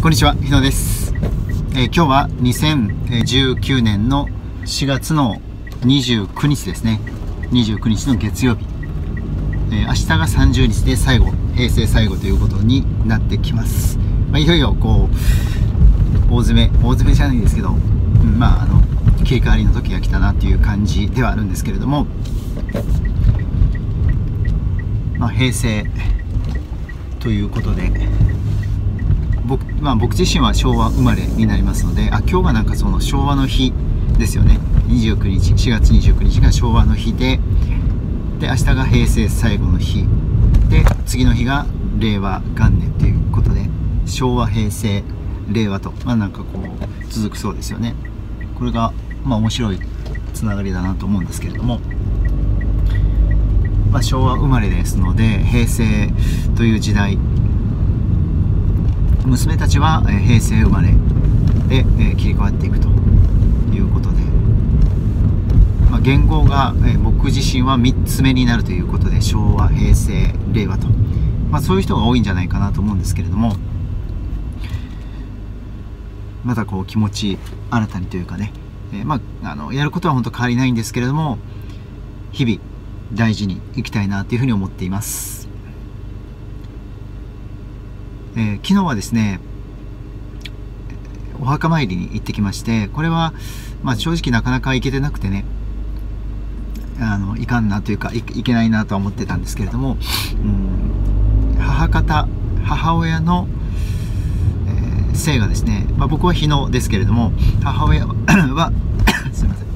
こんにちは、日野です。えー今日は2019年の4月の29日ですね。29日の月曜日。えー明日が30日で最後、平成最後ということになってきます。まあ、いよいよこう、大詰め、大詰めじゃないですけど、うんまあ、あの、切り替わりの時が来たなっていう感じではあるんですけれども、まあ、平成ということで、僕,、まあ、僕自身は昭和生まれになりますのであ今日がなんかその昭和の日ですよね。29日4月29日が昭和の日でで明日が平成最後の日。で次の日が令和元年ということで昭和平成令和とまあなんかこう続くそうですよね。これがまあ面白いつながりだなと思うんですけれども。まあ、昭和生まれですので平成という時代娘たちは、え平成生まれで、え切り替わっていくということで、まあ、言語が、え僕自身は3つ目になるということで昭和平成令和と、まあ、そういう人が多いんじゃないかなと思うんですけれども。またこう気持ち新たにというかね、えまあ、あのやることは本当変わりないんですけれども日々大事にいきたいなというふうに思っています、えー昨日はですねお墓参りに行ってきましてこれは、まあ、正直なかなか行けてなくてねあのいかんなというかいけないなとは思ってたんですけれども、うん、母方母親の、えー姓がですね、まあ、僕は日野ですけれども母親は すいません、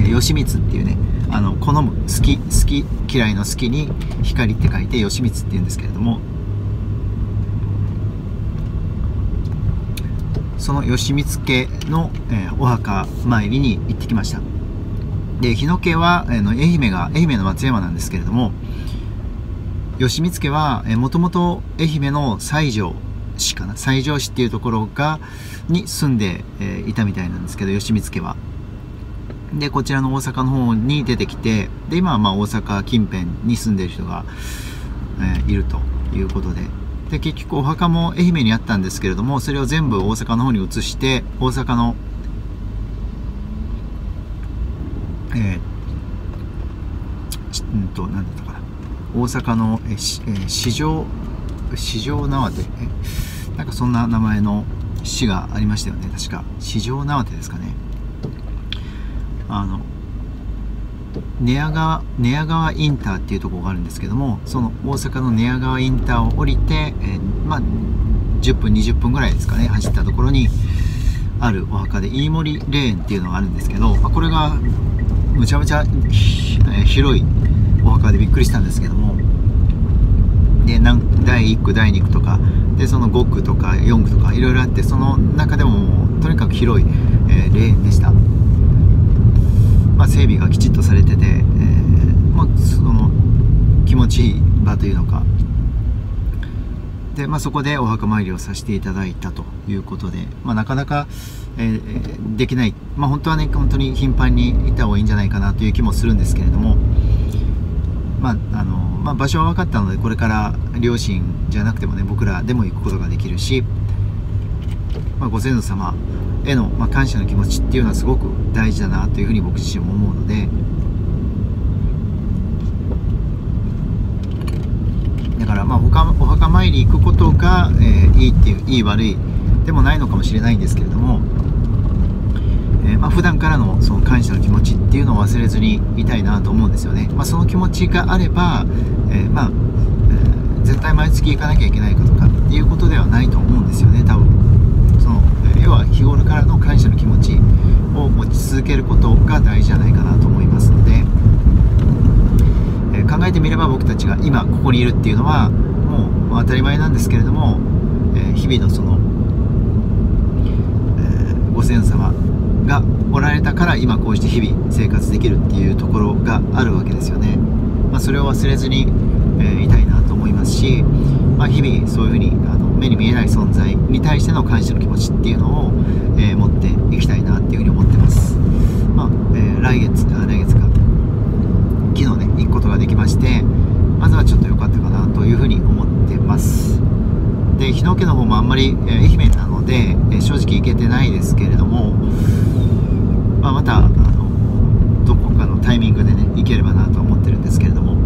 えー義満っていうねあの好む好き好き嫌いの好きに光って書いて義満っていうんですけれどもその義満家の、えーお墓参りに行ってきました。で日野家は、えーの愛媛が愛媛の松山なんですけれども義満家はもともと愛媛の西条市かな？西条市っていうところがに住んで、えーいたみたいなんですけど義満家は。でこちらの大阪の方に出てきてで今はま大阪近辺に住んでる人が、えーいるということで。で結局お墓も愛媛にあったんですけれどもそれを全部大阪の方に移して大阪のえーうんと何だったかな。大阪のえしえー市場市場縄手？え？なんかそんな名前の市がありましたよね確か。市場縄手ですかね。あの寝屋川寝屋川インターっていうところがあるんですけどもその大阪の寝屋川インターを降りて、えーまあ10分20分ぐらいですかね走ったところにあるお墓で飯森霊園っていうのがあるんですけど、まあこれがむちゃむちゃえー広いお墓でびっくりしたんですけどもで第1区第2区とかでその5区とか4区とかいろいろあってその中でもとにかく広い、えー霊園でした、まあ、整備がきちっとされてて、えーまあ、その気持ちいい場というのか。で、まあ、そこでお墓参りをさせていただいたということで、まあ、なかなか、えーできない、まあ、本当はね本当に頻繁に行った方がいいんじゃないかなという気もするんですけれども、まああのまあ、場所は分かったのでこれから両親じゃなくてもね僕らでも行くことができるし、まあ、ご先祖様への、まあ、感謝の気持ちっていうのはすごく大事だなというふうに僕自身も思うので。だからまあお墓お墓参り行くことが、えーいいっていういい悪いでもないのかもしれないんですけれども、えーまあ普段からのその感謝の気持ちっていうのを忘れずにいたいなと思うんですよね、まあ、その気持ちがあれば、えーまあ、えー絶対毎月行かなきゃいけないかとかっていうことではないと思うんですよね多分そのえー要は日頃からの感謝の気持ちを持ち続けることが大事じゃないかなと思いますので、えー考えてみれば僕たちが今ここにいるっていうのはもう当たり前なんですけれども、えー日々のその、えーご先祖様がおられたから今こうして日々生活できるっていうところがあるわけですよね、まあ、それを忘れずに、えーいたいなと思いますし、まあ、日々そういうふうにあの目に見えない存在に対しての感謝の気持ちっていうのを、えー持っていきたいなっていうふうに思ってます、まあえー来月あ来月か。昨日ね行くことができましてまずはちょっと良かったかなというふうに思ってます。で日野家の方もあんまり、愛媛なので、え正直行けてないですけれども、まあ、またあのどこかのタイミングでね行ければなと思ってるんですけれども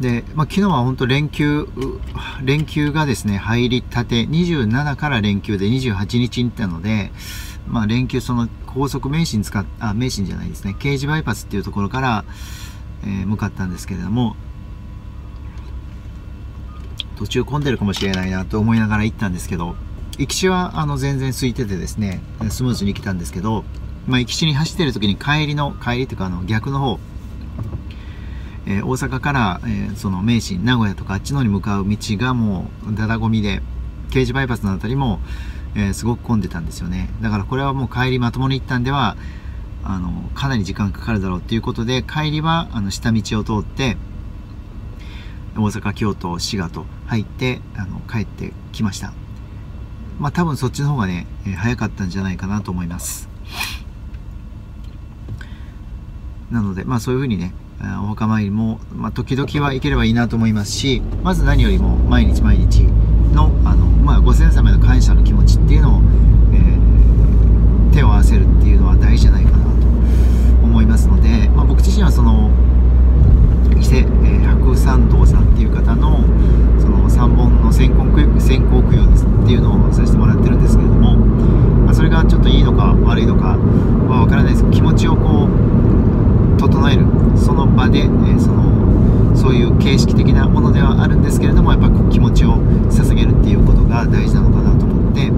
で、まあ、昨日は本当連休、連休がですね、入りたて、27から連休で28日に行ったので、まあ、連休、その高速名神使っ、あ、名神じゃないですね、刑事バイパスっていうところから、えー、向かったんですけれども、途中混んでるかもしれないなと思いながら行ったんですけど、行き地はあの全然空いててですね、スムーズに来たんですけど、まあ、行き地に走ってる時に帰りの、帰りっていうかあの逆の方、えー、大阪から、えー、その名神、名古屋とかあっちの方に向かう道がもうだだごみで、刑事バイパスのあたりも、えー、すごく混んでたんですよね。だからこれはもう帰りまともに行ったんでは、あの、かなり時間かかるだろうっていうことで、帰りは、あの、下道を通って、大阪、京都、滋賀と入って、あの、帰ってきました。まあ多分そっちの方がね、えー、早かったんじゃないかなと思います。なので、まあそういうふうにね、お墓参りも、まあ、時々は行ければいいなと思いますし、まず何よりも毎日毎日の、あの、まあ、ご先祖様への感謝の気持ちっていうのを、えー、手を合わせるっていうのは大事じゃないかなと思いますので、まあ、僕自身はその、伊勢、えー、白山道さんっていう方の、その3本の先行先行供養ですっていうのをさせてもらってるんですけれども、まあ、それがちょっといいのか悪いのかはわからないですけど、気持ちをこう、整えるその場で、えー、そのそういう形式的なものではあるんですけれどもやっぱ気持ちを捧げるっていうことが大事なのかなと思って、えー、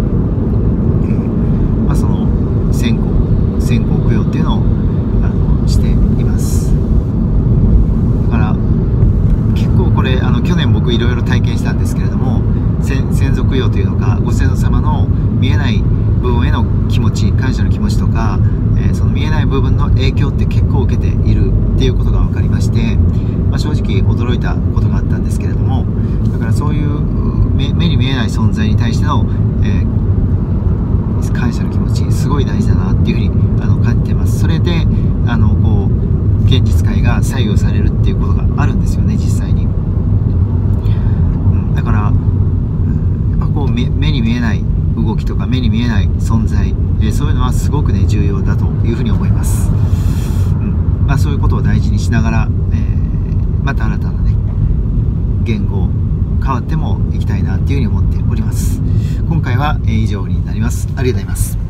まあ、その先行先行供養っていうのをあのしていますだから結構これあの去年僕いろいろ体験したんですけれども先祖供養というのかご先祖様の見えない部分への気持ち感謝の気持ちとか、えー、その見えない部分の影響って結構受けているっていうことが分かりまして、まあ、正直驚いたことがあったんですけれどもだからそういう目に見えない存在に対しての、えー、感謝の気持ちすごい大事だなっていうふうにあの感じてます。それであのこう現実界が左右されるっていうことがあるんですよね実際に、うん、だからやっぱこう目に見えない動きとか目に見えない存在、そういうのはすごくね重要だというふうに思います、うん。まあ、そういうことを大事にしながら、えー、また新たなね言語変わってもいきたいなっていうふうに思っております。今回は以上になります。ありがとうございます。